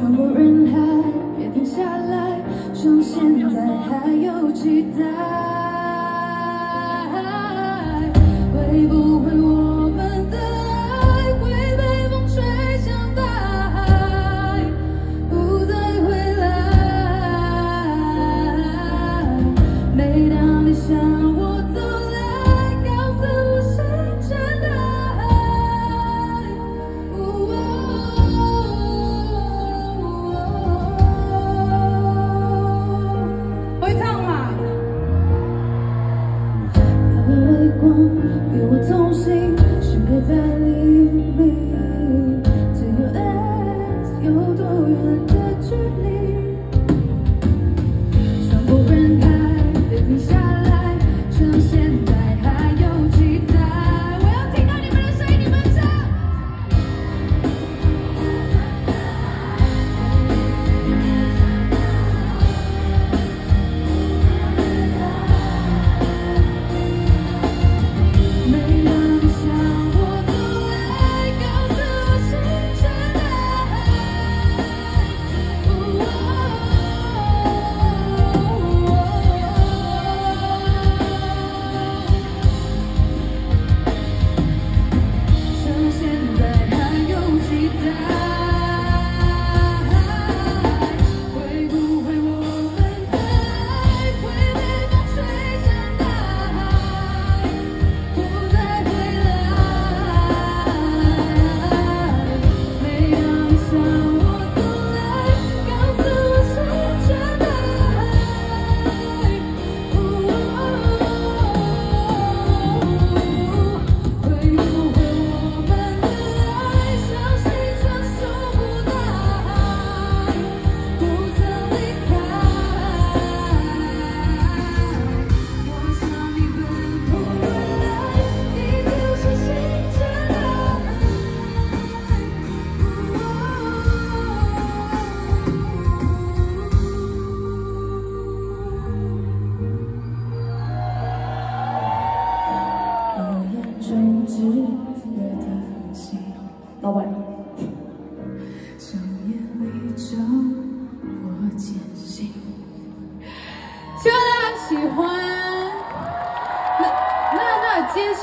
穿过人海别停下来趁现在还有期待。光与我同行盛开在黎明喜欢。那那那接下